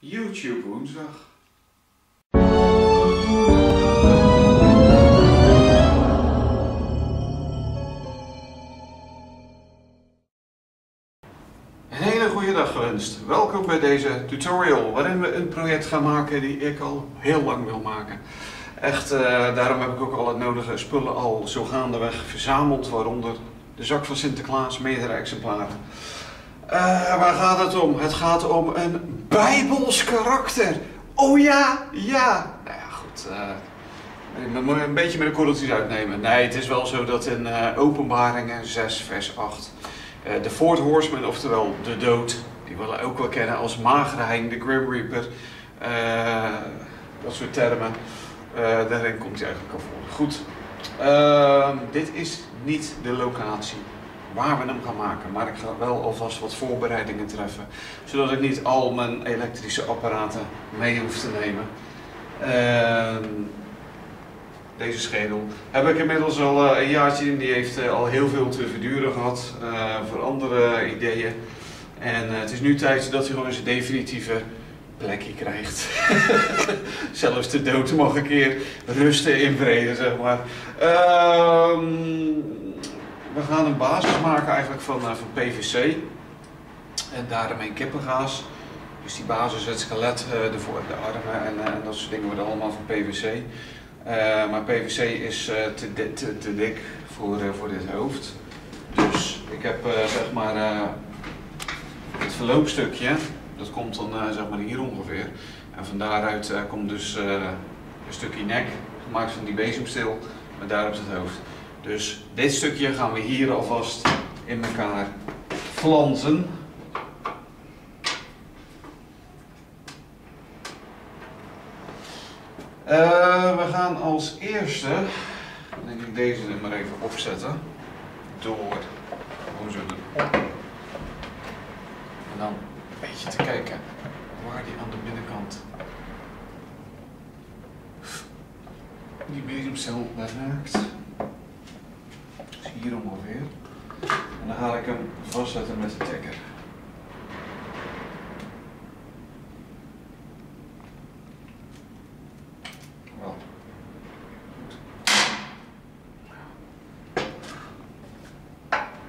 YouTube woensdag. Hele goede dag gewenst. Welkom bij deze tutorial waarin we een project gaan maken die ik al heel lang wil maken. Echt, eh, daarom heb ik ook al het nodige spullen al zo gaandeweg verzameld, waaronder de zak van Sinterklaas, meerdere exemplaren. Eh, waar gaat het om? Het gaat om een bijbels karakter. Oh ja, ja. Nou ja, goed. ik moet een beetje met de korreltjes uitnemen. Nee, het is wel zo dat in eh, Openbaringen 6, vers 8, eh, de Fourth Horseman, oftewel de dood, die willen we ook wel kennen als Magerheim, de Grim Reaper, dat soort termen. Daarin komt hij eigenlijk al voor. Goed. Dit is niet de locatie waar we hem gaan maken. Maar ik ga wel alvast wat voorbereidingen treffen. Zodat ik niet al mijn elektrische apparaten mee hoef te nemen. Ehm, deze schedel heb ik inmiddels al eh, een jaartje in. Die heeft eh, al heel veel te verduren gehad eh, voor andere ideeën. En het is nu tijd dat hij gewoon zijn definitieve plekje krijgt. Zelfs de dood mag een keer rusten in vrede, zeg maar. Ehm, we gaan een basis maken eigenlijk van, eh, van PVC. En daarmee kippengaas. Dus die basis, het skelet, eh, de, voor, de armen en, eh, en dat soort dingen worden allemaal van PVC. Eh, maar PVC is eh, te, te, te dik voor, eh, voor dit hoofd. Dus ik heb eh, zeg maar eh, het verloopstukje, dat komt dan eh, zeg maar hier ongeveer. En van daaruit eh, komt dus eh, een stukje nek, gemaakt van die bezemsteel, met daarop het hoofd. Dus dit stukje gaan we hier alvast in elkaar flansen. Eh, we gaan als eerste, denk ik deze er maar even opzetten, door gewoon zo erop. En dan een beetje te kijken waar die aan de binnenkant die bezemcel raakt. Dus hier ongeveer. En dan ga ik hem vastzetten met de tekker.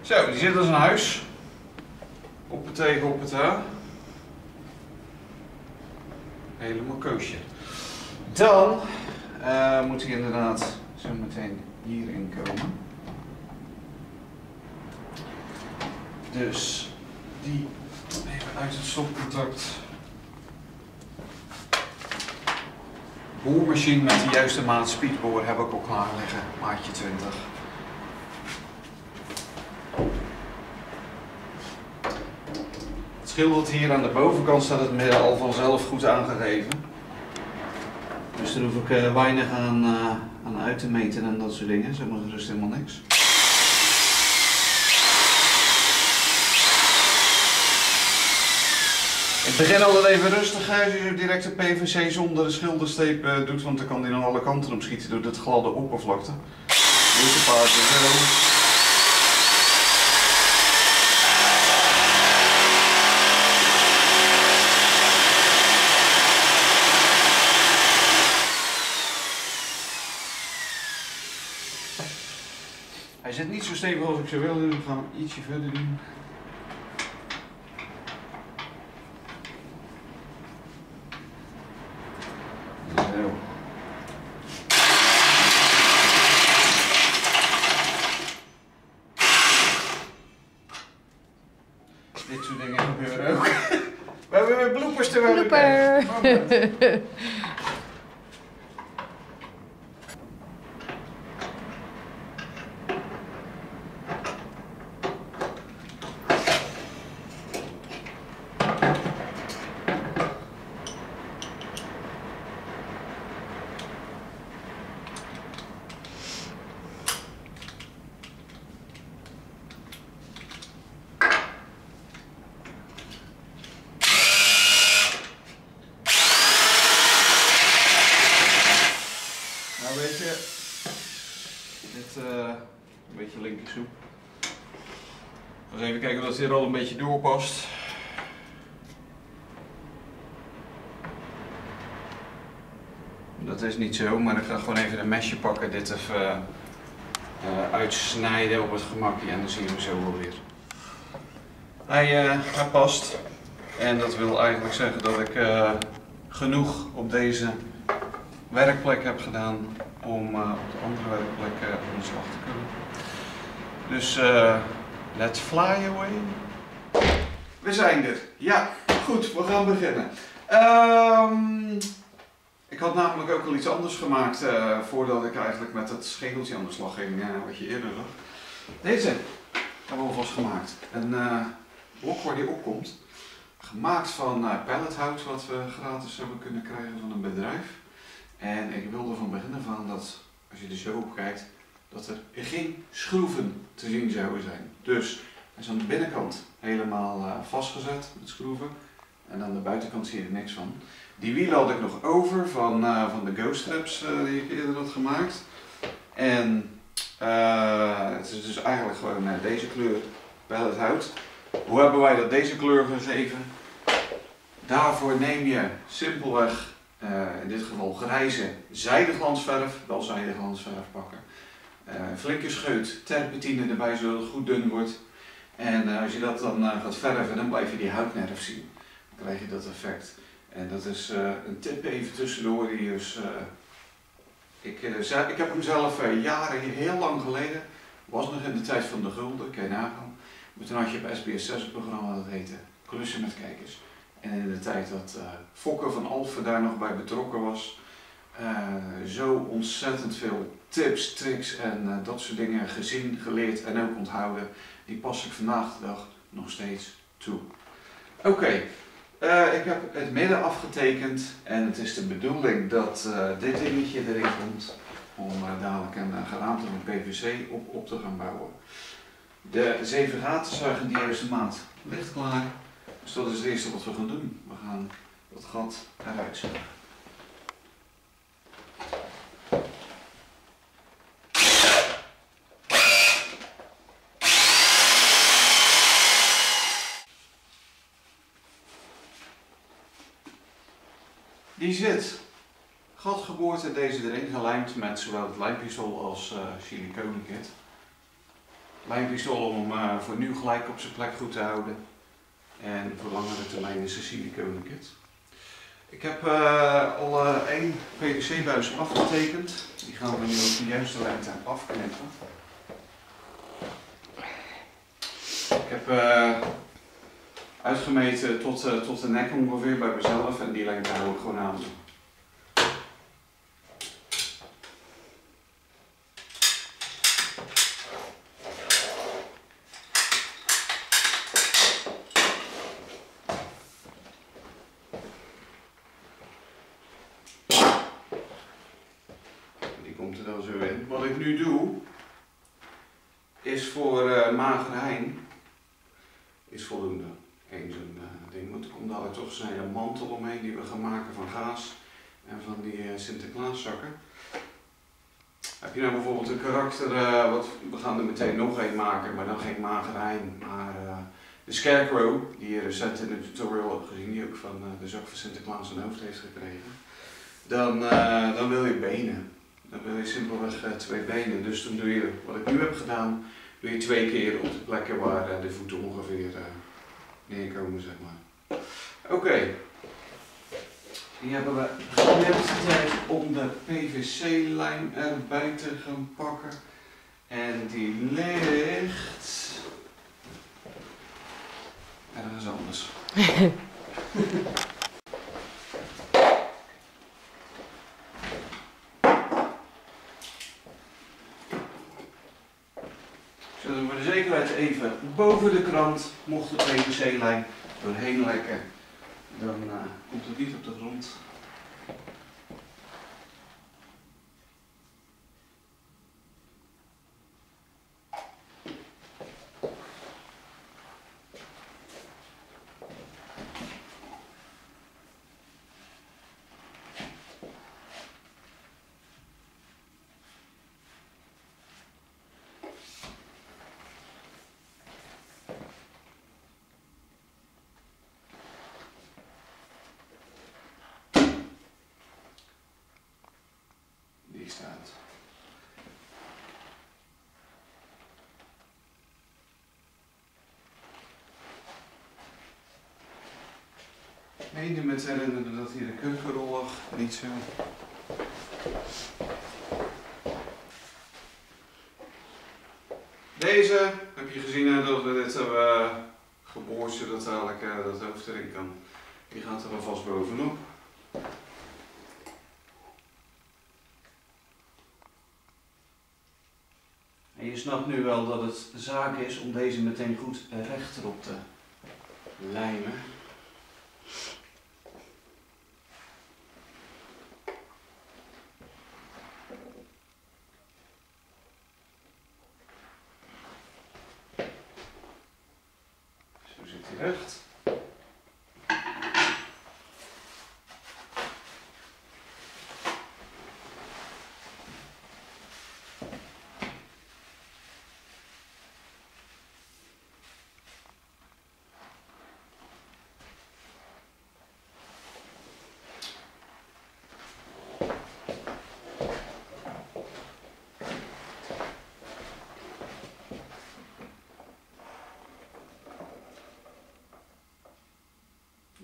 Zo, die zit als een huis. Op het tegen, op het haar. Helemaal koosje. Dan eh, moet hij inderdaad zo meteen hierin komen. Dus die even uit het stopcontact. Boormachine met de juiste maat speedboor heb ik al klaar liggen, maatje 20. Het scheelt dat hier aan de bovenkant staat het midden al vanzelf goed aangegeven. Dus daar hoef ik eh, weinig aan, eh, aan uit te meten en dat soort dingen. Zeg maar gerust helemaal niks. Ik begin altijd even rustig als je direct de PVC zonder de schildersteep eh, doet, want dan kan die aan alle kanten op schieten door dit gladde oppervlakte. Deze paar zo. Hij zit niet zo stevig als ik zou willen, dus we gaan hem ietsje verder doen. Zo. Dit soort dingen gebeuren ook. We hebben weer bloepers te maken. Blooper. Dit eh een beetje linkersoep. Even kijken of dat hier al een beetje doorpast. Dat is niet zo, maar ik ga gewoon even een mesje pakken, dit even eh, eh, uitsnijden op het gemakje en dan zien we zo wel weer. Hij, eh, hij past en dat wil eigenlijk zeggen dat ik genoeg op deze werkplek heb gedaan om eh, op de andere eh, aan de slag te kunnen. Dus eh, let's fly away. We zijn er. Ja, goed, we gaan beginnen. Ehm, ik had namelijk ook al iets anders gemaakt eh, voordat ik eigenlijk met het schedeltje aan de slag ging, eh, wat je eerder zag. Deze hebben we alvast gemaakt. Een eh, blok waar die opkomt. Gemaakt van pallethout wat we gratis hebben kunnen krijgen van een bedrijf. En ik wilde van begin af aan dat, als je er zo op kijkt, dat er geen schroeven te zien zouden zijn. Dus hij is aan de binnenkant helemaal eh, vastgezet met schroeven. En aan de buitenkant zie je er niks van. Die wielen had ik nog over van, eh, van de Ghost Straps eh, die ik eerder had gemaakt. En het is dus eigenlijk gewoon deze kleur pallet hout. Hoe hebben wij dat deze kleur gegeven? Daarvoor neem je simpelweg, in dit geval grijze zijdeglansverf, wel zijdeglansverf pakken. Eh, flinke scheut terpentine erbij zodat het goed dun wordt. En eh, als je dat dan eh, gaat verven, dan blijf je die houtnerf zien. Dan krijg je dat effect. En dat is eh, een tip even tussendoor. Die dus, eh, ik, eh, ik heb hem zelf eh, jaren, heel lang geleden, was nog in de tijd van de gulden, kan je nagaan. Maar toen had je op SBS 6 een programma dat heette Klussen met Kijkers. En in de tijd dat eh Fokke van Alphen daar nog bij betrokken was, eh, zo ontzettend veel tips, tricks en eh, dat soort dingen gezien, geleerd en ook onthouden. Die pas ik vandaag de dag nog steeds toe. Oké, ik heb het midden afgetekend en het is de bedoeling dat dit dingetje erin komt om dadelijk een uh, geraamte van PVC op, op te gaan bouwen. De zeven gaten zuigen die juiste maat ligt klaar. Dus dat is het eerste wat we gaan doen. We gaan dat gat eruit zuigen. Die zit. Gat geboord en deze erin gelijmd met zowel het lijmpistool als eh siliconenkit. Lijmpistool om hem eh, voor nu gelijk op zijn plek goed te houden. En voor langere termijn is de siliconenkit. Ik heb eh, al eh, één PVC-buis afgetekend. Die gaan we nu op de juiste lengte afknippen. Ik heb eh, uitgemeten tot, tot de nek ongeveer bij mezelf en die lengte hou ik gewoon aan. Die komt er dan zo in. Wat ik nu doe, is voor eh mager hein, is voldoende. Eén zo'n eh, ding, want er komt dadelijk toch zijn een mantel omheen die we gaan maken van gaas en van die eh, Sinterklaaszakken. Heb een karakter, eh, wat, we gaan er meteen nog één maken, maar dan geen mager hein, maar eh, de Scarecrow, die je recent in de tutorial hebt gezien, die ook van eh, de zak van Sinterklaas een hoofd heeft gekregen. Dan, dan wil je benen. Dan wil je simpelweg twee benen. Dus dan doe je, wat ik nu heb gedaan, doe je twee keer op de plekken waar de voeten ongeveer neerkomen, zeg maar. Oké. Die hebben we tijd om de PVC-lijn erbij te gaan pakken. En die ligt ergens anders. Zullen we de zekerheid even boven de krant, mocht de PVC-lijn doorheen lekken, dan eh, komt het niet op de grond. Mede met herinneren dat hier de keukenrol lag, niet zo. Deze heb je gezien dat we dit hebben geboord zodat dadelijk uh, dat hoofd erin kan. Die gaat er alvast bovenop. En je snapt nu wel dat het zaak is om deze meteen goed rechterop te lijmen. Zo zit hij recht.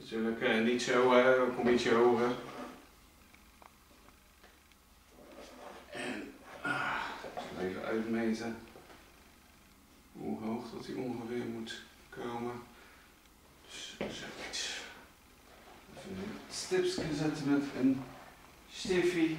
Natuurlijk eh, niet zo, ook een beetje hoger. En ah, even uitmeten hoe hoog dat hij ongeveer moet komen. Dus zoiets. Even een stipsje zetten met een stiffie.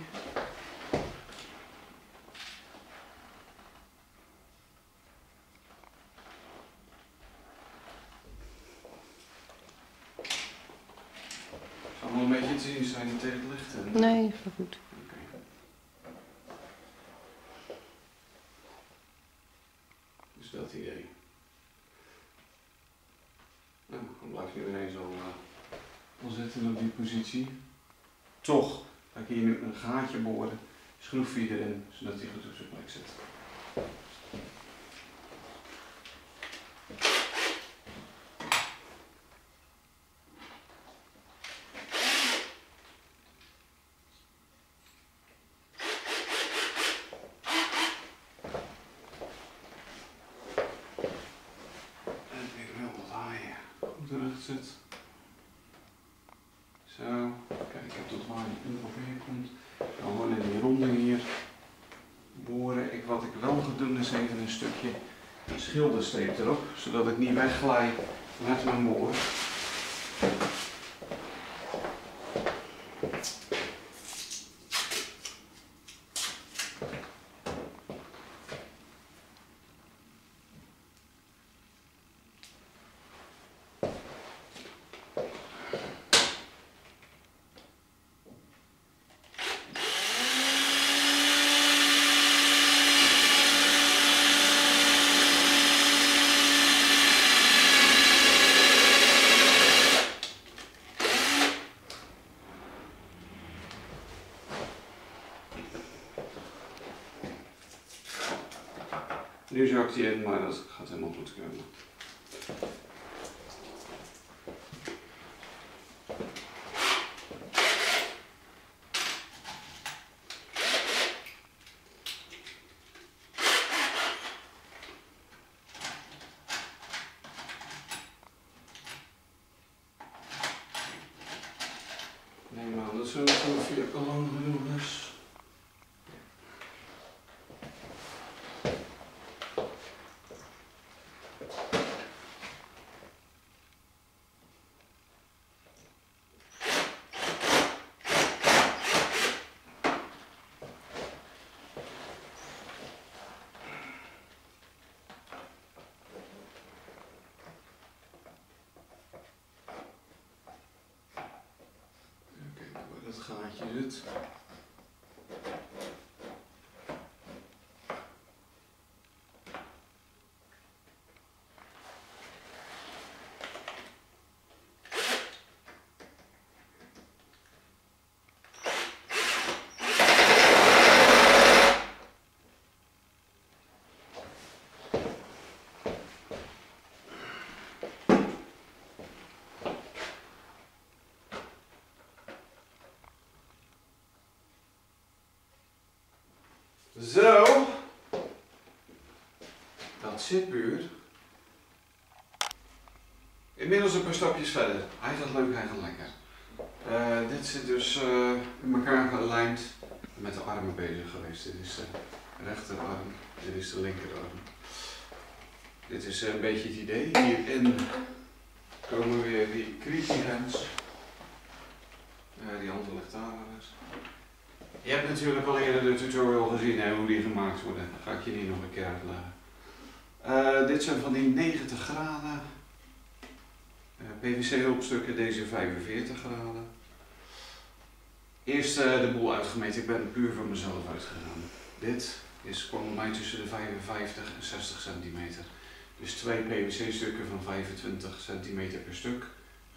Zal wel een beetje te zien zijn niet tegen het licht. hè? Nee, is wel goed. Oké. Dus dat idee. Blijf je ineens al, uh, al zitten op die positie. Toch ga ik hier nu een gaatje boren, schroef je erin, zodat hij goed op zijn plek zit. En weer wel wat haaien. Goed eruit zit. Zo, kijken tot waar hij ongeveer komt. Dan gewoon in die ronding hier boren. Ik, wat ik wel ga doen is even een stukje schilderstreep erop, zodat ik niet wegglij met mijn boor. Դե ժակսի այդ մայրաս խացեմ օտոց կայմատ։ gaatje zit. Zitbuur. Inmiddels een paar stapjes verder. Hij gaat leuk, hij gaat lekker. Uh, dit zit dus uh, in elkaar gelijmd met de armen bezig geweest. Dit is de rechterarm, dit is de linkerarm. Dit is een beetje het idee. Hierin komen weer die creepy hands. Uh, die andere ligt daar eens. Je hebt natuurlijk al eerder de tutorial gezien hè, hoe die gemaakt worden. Ga ik je niet nog een keer uitleggen. Uh, dit zijn van die 90 graden uh, PVC-hulpstukken, deze 45 graden. Eerst uh, de boel uitgemeten, ik ben puur voor mezelf uitgegaan. Dit is, kwam bij mij tussen de 55 en 60 centimeter. Dus twee PVC-stukken van 25 centimeter per stuk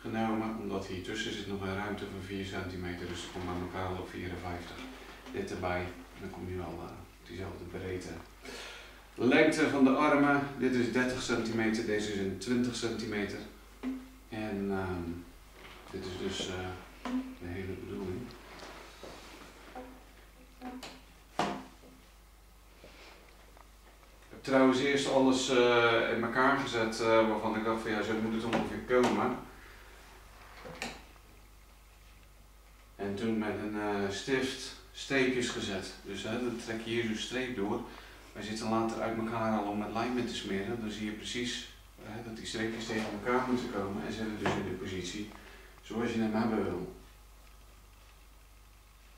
genomen, omdat hier tussen zit nog een ruimte van 4 centimeter, dus het komt bij elkaar op 54. Dit erbij, dan kom je wel diezelfde breedte. Lengte van de armen, dit is 30 centimeter, deze is een 20 centimeter. En uh, dit is dus uh, de hele bedoeling. Ik heb trouwens eerst alles uh, in elkaar gezet waarvan ik dacht van ja, zo moet het ongeveer komen. En toen met een stift streepjes gezet. Dus dan trek je hier zo'n streep door. Wij zitten later uit elkaar al om met lijm te smeren. Dan zie je precies hè, dat die streepjes tegen elkaar moeten komen en zitten dus in de positie zoals je hem hebben wil.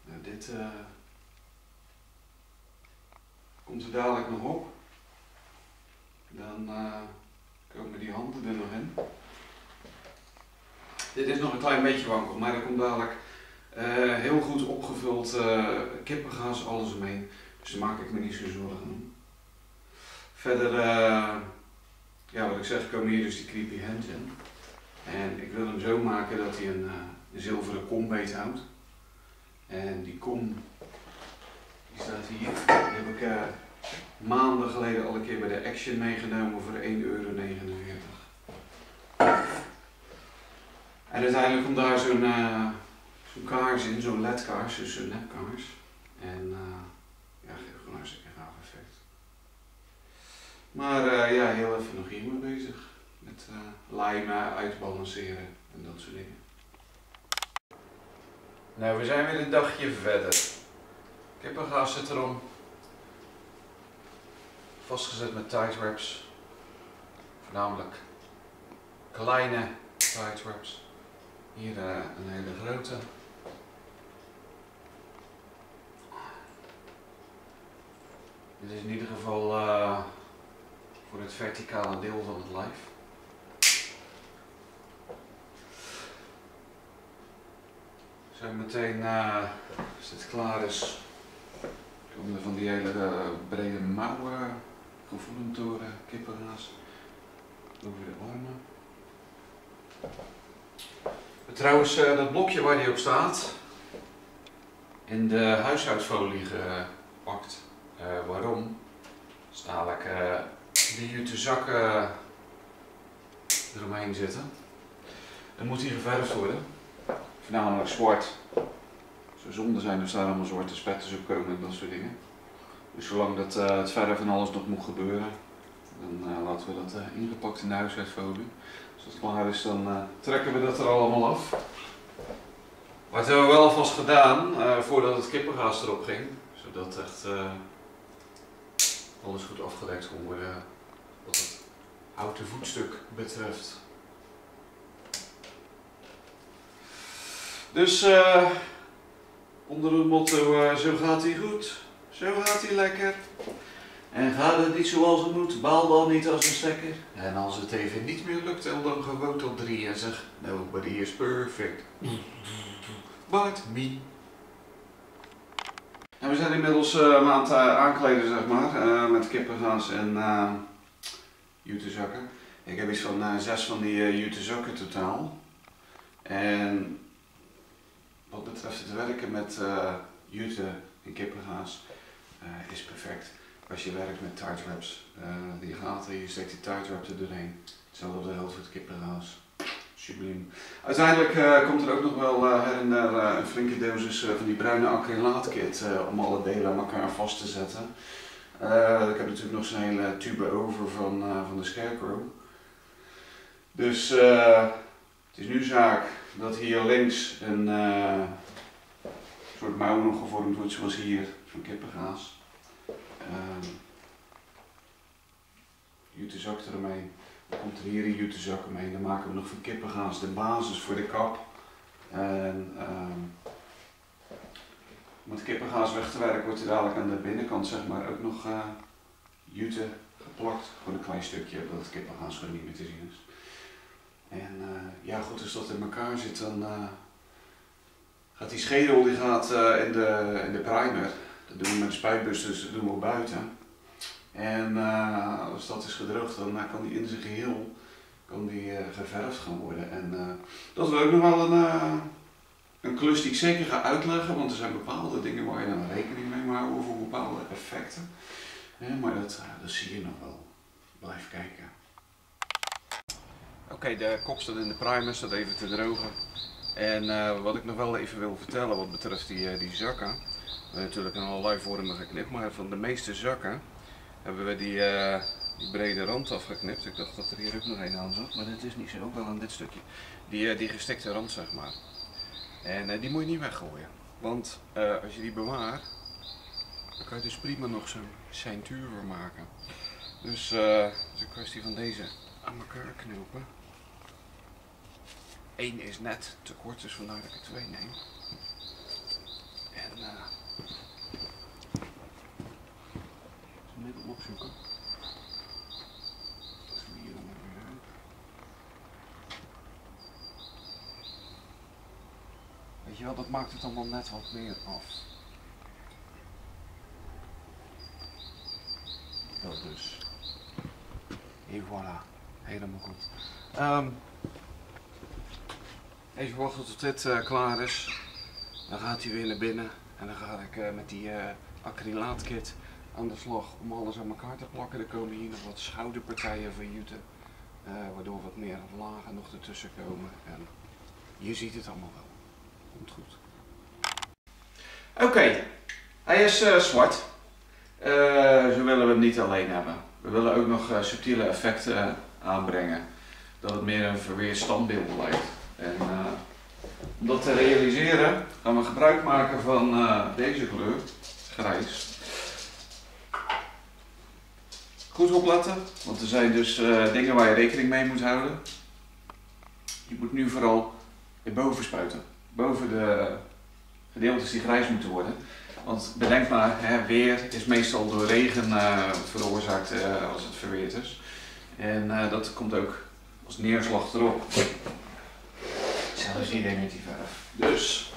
Nou, dit uh, komt er dadelijk nog op. Dan uh, komen die handen er nog in. Dit is nog een klein beetje wankel, maar er komt dadelijk uh, heel goed opgevuld kippengas, alles omheen. Dus daar maak ik me niet zo zorgen om. Verder, uh, ja wat ik zeg, komen hier dus die creepy hands in. En ik wil hem zo maken dat hij een, een zilveren kombeet houdt. En die kom, die staat hier. Die heb ik maanden geleden al een keer bij de Action meegenomen voor 1,49 euro. En uiteindelijk komt daar zo'n zo'n kaars in, zo'n ledkaars, dus een nepkaars. En uh, ja, geeft gewoon hartstikke gaaf effect. Maar uh, ja, heel even nog hier mee bezig. Met uh, lijmen, uitbalanceren en dat soort dingen. Nou, we zijn weer een dagje verder. Kippengaas zit erom. Vastgezet met tight wraps. Voornamelijk kleine tight wraps. Hier uh, een hele grote. Dit is in ieder geval voor het verticale deel van het lijf. Zo meteen, uh, als dit klaar is, komen er van die hele uh, brede mouwen gevoelend door uh, kippenraas over de armen. Trouwens, dat blokje waar die op staat, in de huishoudfolie gepakt. Waarom? Dadelijk uh, die jute zakken eromheen zitten. Dan moet hier geverfd worden. Voornamelijk zwart. Zo zonde zijn er daar allemaal zwarte spetters op komen en dat soort dingen. Dus zolang dat, uh, het verf en alles nog moet gebeuren, dan laten we dat ingepakt in de huishoudfolie. Als het klaar is, dan trekken we dat er allemaal af. Wat hebben we wel alvast gedaan voordat het kippengaas erop ging. Zodat echt alles goed afgedekt kon worden houten voetstuk betreft. Dus uh, onder het motto uh, zo gaat hij goed, zo gaat hij lekker. En gaat het niet zoals het moet, baal dan niet als een stekker. En als het even niet meer lukt, tel dan gewoon tot drie en zeg nobody is perfect. But me. En we zijn inmiddels een maand uh, aankleden, zeg maar, met kippengaas en uh, jutezakken. Ik heb iets van zes van die uh, jutezakken totaal. En wat betreft het werken met jute en kippengaas is perfect. Als je werkt met tight wraps, die gaten, je steekt die tight wraps er doorheen. Hetzelfde geldt voor het kippengaas. Subliem. Uiteindelijk uh, komt er ook nog wel uh, her en der uh, een flinke dosis van die bruine acrylaatkit om alle delen aan elkaar vast te zetten. Uh, ik heb natuurlijk nog zijn hele tube over van, uh, van de Scarecrow. Dus uh, het is nu zaak dat hier links een soort mouw nog gevormd wordt zoals hier, van kippengaas. Uh, jutezak ermee. Dan komt er hier een jutezak omheen. Dan maken we nog van kippengaas de basis voor de kap. En uh, om het kippengaas weg te werken wordt er dadelijk aan de binnenkant zeg maar ook nog uh, jute geplakt. Gewoon een klein stukje dat het kippengaas gewoon niet meer te zien is. En uh, ja goed, als dat in elkaar zit dan uh, gaat die schedel die gaat in, de, in de primer. Dat doen we met de spuitbus, dus dat doen we buiten. En als dat is gedroogd dan kan die in zijn geheel kan die, geverfd gaan worden. En dat is ook nog wel een een klus die ik zeker ga uitleggen, want er zijn bepaalde dingen waar je dan rekening mee moet houden voor bepaalde effecten. maar dat, eh, dat zie je nog wel. Blijf kijken. Oké, de kop staat in de primer, staat even te drogen. En uh, wat ik nog wel even wil vertellen wat betreft die, uh, die zakken. We hebben natuurlijk een allerlei vormen geknipt, maar van de meeste zakken hebben we die, die brede rand afgeknipt. Ik dacht dat er hier ook nog een aan zat, maar dat is niet zo, ook wel aan dit stukje. Die, die gestikte rand zeg maar. En uh, die moet je niet weggooien. Want uh, als je die bewaart, dan kan je dus prima nog zo'n ceintuur maken. Dus uh, het is een kwestie van deze aan elkaar knopen. Eén is net te kort, dus vandaar dat ik er twee neem. En uh, middel opzoeken. Weet dat maakt het allemaal net wat meer af. Dat dus. En voilà. Helemaal goed. Um, even wachten tot dit uh, klaar is. Dan gaat hij weer naar binnen. En dan ga ik uh, met die uh, acrylaatkit aan de slag om alles aan elkaar te plakken. Er komen hier nog wat schouderpartijen van Jute. waardoor wat meer lagen nog ertussen komen. En je ziet het allemaal wel. Oké, hij is uh, zwart. Uh, zo willen we hem niet alleen hebben. We willen ook nog uh, subtiele effecten aanbrengen. Dat het meer een verweerd standbeeld lijkt. En om dat te realiseren gaan we gebruik maken van deze kleur, grijs. Goed opletten, want er zijn dus dingen waar je rekening mee moet houden. Je moet nu vooral boven spuiten boven de gedeeltes die grijs moeten worden. Want bedenk maar, hè, weer is meestal door regen uh, veroorzaakt uh, als het verweerd is. En uh, dat komt ook als neerslag erop. Zelfs iedereen met die verf. Dus,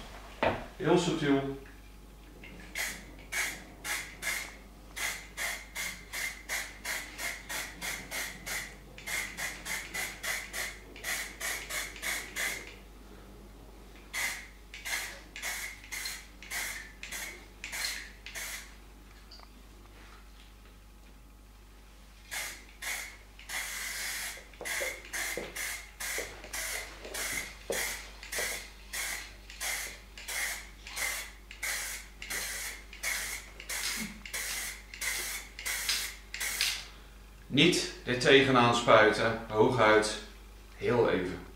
heel subtiel Niet er tegenaan spuiten, hooguit, heel even.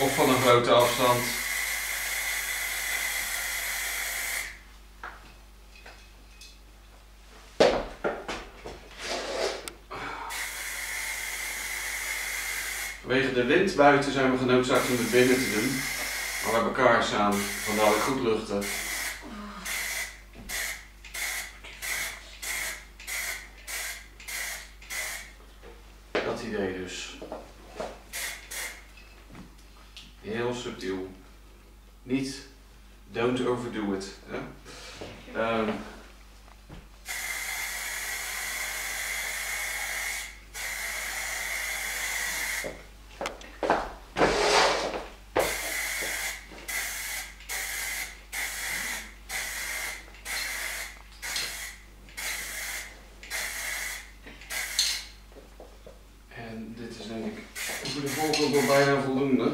Of van een grote afstand. Vanwege de wind buiten zijn we genoodzaakt om het binnen te doen. Maar we hebben kaars aan, vandaar dat goed luchten. Dat idee dus. Heel subtiel. Niet, don't overdo it. Hè? Um, wel bijna voldoende.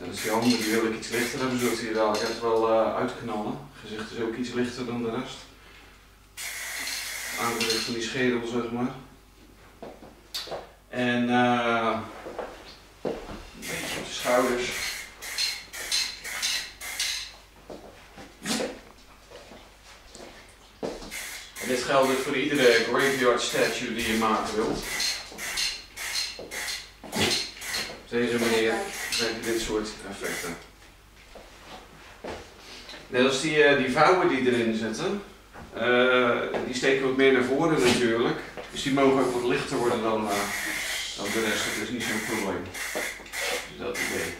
En dus die handen die wil ik iets lichter hebben, zodat hij dadelijk echt wel uh, uitknallen. Het gezicht is ook iets lichter dan de rest. Aangezicht van die schedel, En uh, een beetje op de schouders. En dit geldt dus voor iedere graveyard statue die je maken wilt. Op deze manier krijg je dit soort effecten. Net als die, uh, die vouwen die erin zitten, die steken wat meer naar voren natuurlijk. Dus die mogen ook wat lichter worden dan, uh, dan de rest. Dat is niet zo'n probleem. Dus dat idee.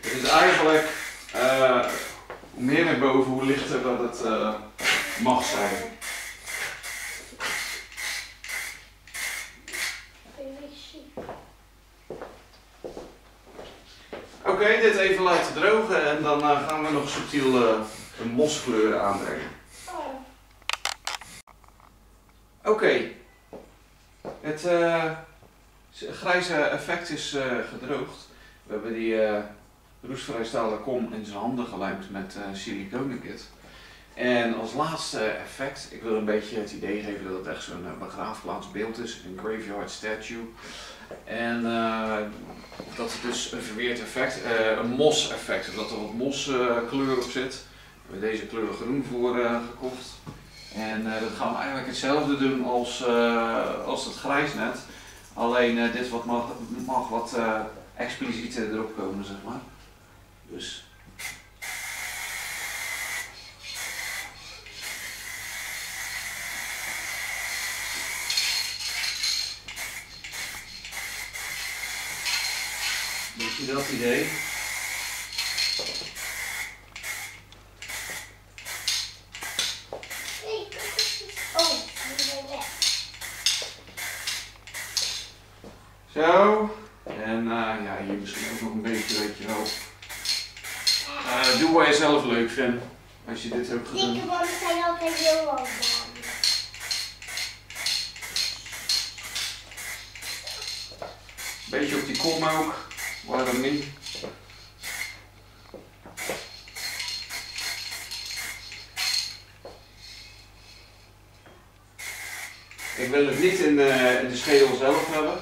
Het is eigenlijk uh, hoe meer naar boven, hoe lichter dat het mag zijn. Oké, okay, dit even laten drogen en dan uh, gaan we nog subtiel uh, een moskleur aanbrengen. Oké, okay. het grijze effect is gedroogd. We hebben die roestvrij stalen kom in zijn handen gelijmd met uh, siliconenkit. En als laatste effect, ik wil een beetje het idee geven dat het echt zo'n begraafplaatsbeeld is, een graveyard statue. En uh, dat het dus een verweerd effect, een mos effect, dat er wat moskleur op zit. We hebben deze kleur groen voor gekocht. En dat gaan we eigenlijk hetzelfde doen als, als het grijs net. Alleen dit wat mag, mag wat explicieter erop komen, zeg maar. Dus. Beetje dat idee. Zo. En uh, ja, hier misschien ook nog een beetje, weet je wel. Uh, doe wat je zelf leuk vindt. Als je dit gaat doen. Dikke zijn altijd heel lang. Beetje op die kom ook. Waarom niet? Ik wil het niet in de, in de schedel zelf hebben.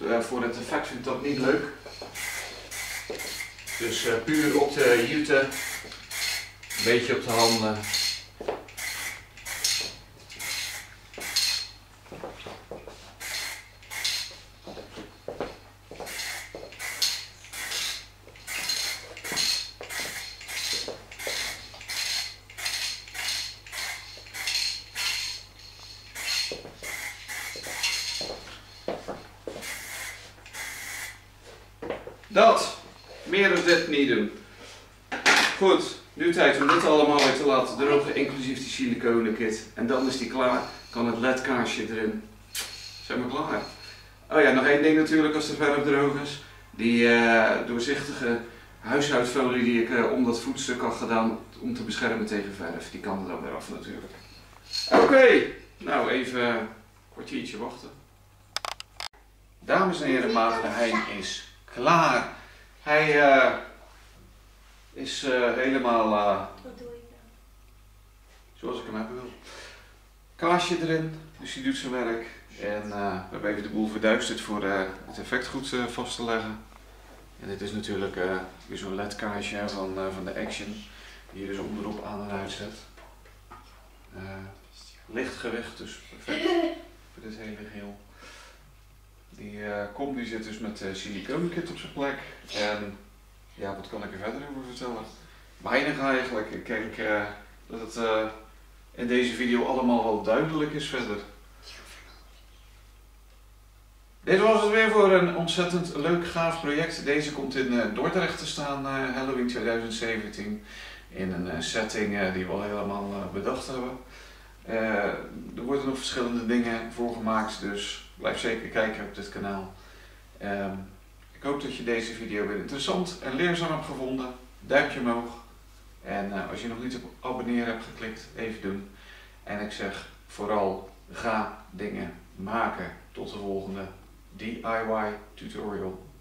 Uh, voor het effect vind ik dat niet leuk. Dus uh, puur op de jute, een beetje op de handen. Dat. Meer dan dit niet doen. Goed, nu tijd om dit allemaal weer te laten drogen, inclusief die siliconen kit. En dan is die klaar. Kan het ledkaarsje erin. Zijn we klaar. Oh ja, nog één ding natuurlijk als de verf droog is. Die uh, doorzichtige huishoudfolie die ik uh, om dat voetstuk had gedaan om te beschermen tegen verf. Die kan er dan weer af natuurlijk. Oké. Nou even een kwartiertje wachten. Dames en heren, Maagde Hein is klaar. Hij uh, is uh, helemaal uh, zoals ik hem hebben wil. Kaasje erin, dus die doet zijn werk. En we hebben even de boel verduisterd voor het effect goed vast te leggen. En dit is natuurlijk weer zo'n ledkaarsje van, van de Action, die je dus onderop aan en uit zet. Licht gewicht, dus perfect voor dit hele geheel. Die uh, kom die zit dus met uh, siliconenkit op zijn plek. En ja, wat kan ik er verder over vertellen? Weinig eigenlijk. Ik denk uh, dat het in deze video allemaal wel duidelijk is verder. Dit was het weer voor een ontzettend leuk gaaf project. Deze komt in Dordrecht te staan, Halloween 2017. In een setting die we al helemaal bedacht hebben. Er worden nog verschillende dingen voor gemaakt, dus blijf zeker kijken op dit kanaal. Um, ik hoop dat je deze video weer interessant en leerzaam hebt gevonden. Duimpje omhoog En eh, als je nog niet op abonneren hebt geklikt, even doen. En ik zeg vooral ga dingen maken. Tot de volgende DIY tutorial.